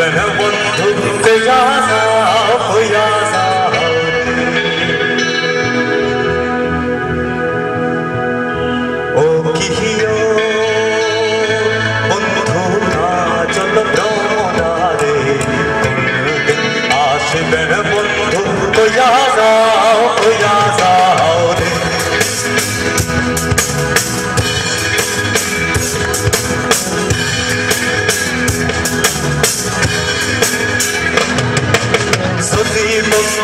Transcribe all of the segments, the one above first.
गणवंधुते जाना भया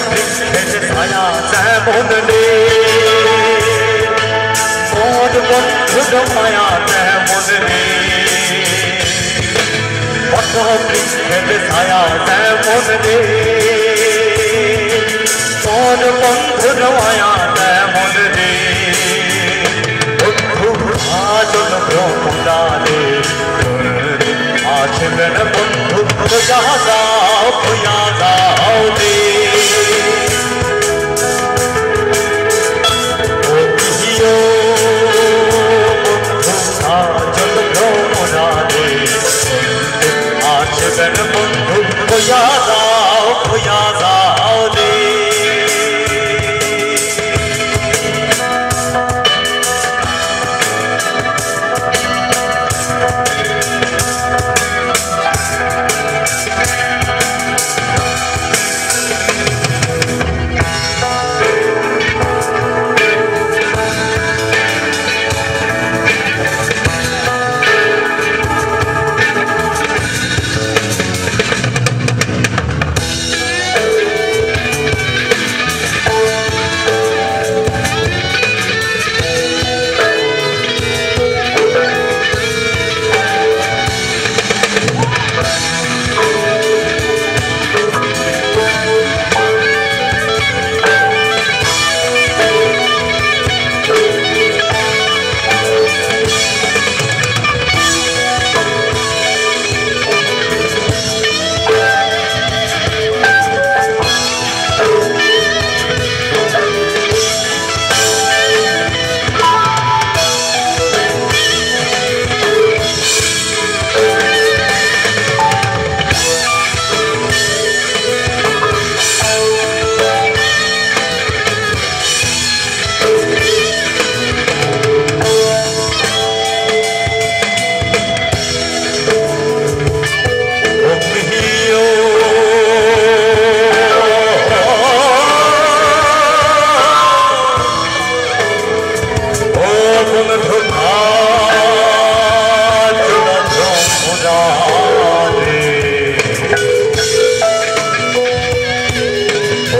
दिखाया सहमुन ने। मोद मुख जमाया सहमुन ने। पथों पीछे दिखाया सहमुन ने। मोद मुख जमाया सहमुन ने। आजुन ब्रह्मदा ने आशिलन बंधु जहाँ जाओ भुया जाओ दे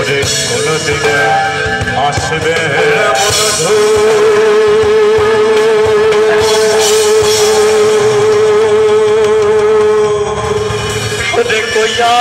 করে কোনদিনে আসবে বন্ধু। কইয়া